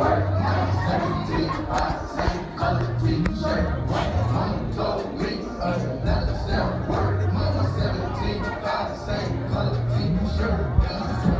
work my same team, my a T-shirt. White mama told me another self work. Mama 17, my same color t-shirt.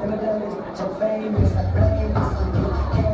can't shoot. I love the blame